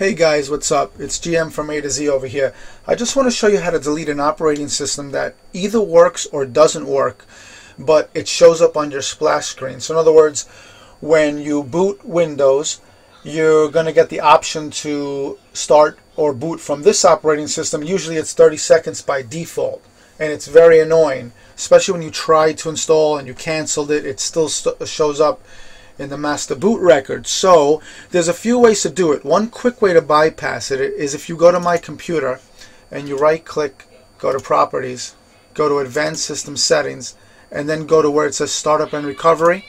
Hey guys, what's up? It's GM from A to Z over here. I just want to show you how to delete an operating system that either works or doesn't work, but it shows up on your splash screen. So in other words, when you boot Windows, you're going to get the option to start or boot from this operating system. Usually it's 30 seconds by default, and it's very annoying, especially when you try to install and you canceled it, it still st shows up in the master boot record. So there's a few ways to do it. One quick way to bypass it is if you go to my computer and you right click, go to properties, go to advanced system settings, and then go to where it says startup and recovery.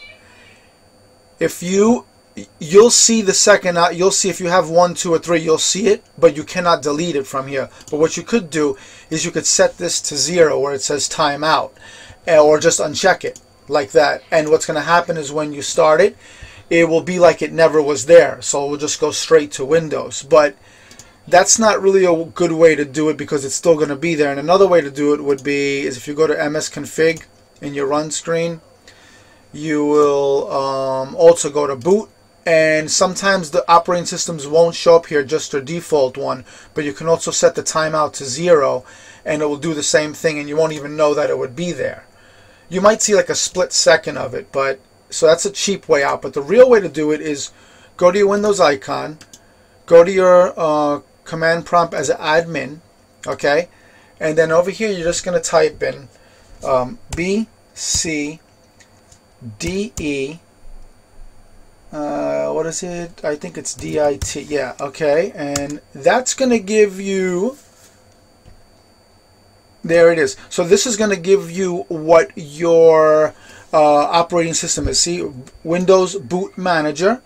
If you you'll see the second you'll see if you have one two or three you'll see it but you cannot delete it from here but what you could do is you could set this to zero where it says timeout eh, or just uncheck it like that. And what's going to happen is when you start it, it will be like it never was there. So it will just go straight to Windows. But that's not really a good way to do it because it's still going to be there. And another way to do it would be is if you go to MS Config in your run screen, you will um, also go to boot and sometimes the operating systems won't show up here just their default one but you can also set the timeout to zero and it will do the same thing and you won't even know that it would be there you might see like a split second of it, but so that's a cheap way out. But the real way to do it is go to your Windows icon, go to your uh, command prompt as an admin, okay, and then over here you're just going to type in um, B C D E. Uh, what is it? I think it's D I T. Yeah, okay, and that's going to give you there it is. So this is going to give you what your uh, operating system is. See, Windows Boot Manager.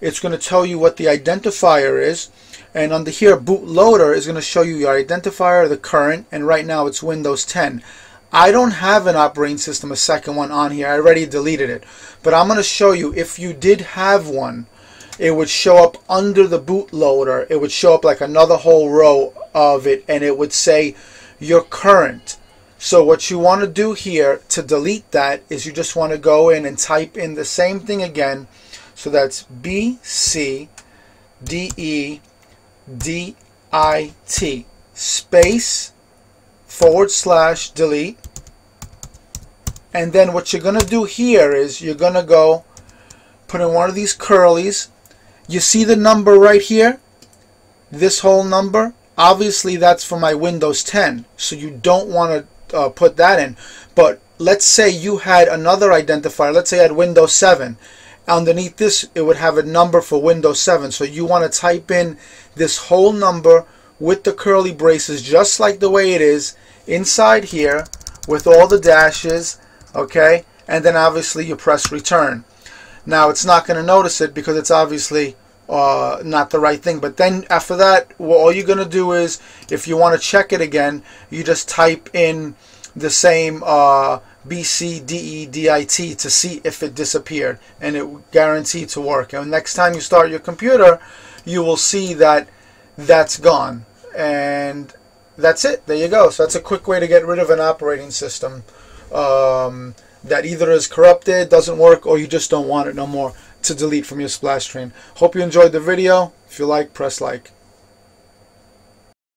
It's going to tell you what the identifier is. And under here, bootloader is going to show you your identifier, the current, and right now it's Windows 10. I don't have an operating system, a second one on here. I already deleted it. But I'm going to show you if you did have one, it would show up under the bootloader. It would show up like another whole row of it, and it would say your current. So what you want to do here to delete that is you just want to go in and type in the same thing again. So that's B C D E D I T space forward slash delete. And then what you're going to do here is you're going to go put in one of these curlies. You see the number right here? This whole number? Obviously, that's for my Windows 10, so you don't want to uh, put that in. But let's say you had another identifier. Let's say I had Windows 7. Underneath this, it would have a number for Windows 7. So you want to type in this whole number with the curly braces, just like the way it is inside here with all the dashes, okay? And then obviously you press return. Now it's not going to notice it because it's obviously uh, not the right thing. But then after that, well, all you're going to do is, if you want to check it again, you just type in the same uh, BCDEDIT to see if it disappeared, and it guaranteed to work. And next time you start your computer, you will see that that's gone. And that's it. There you go. So that's a quick way to get rid of an operating system um, that either is corrupted, doesn't work, or you just don't want it no more to delete from your splash screen. Hope you enjoyed the video. If you like, press like.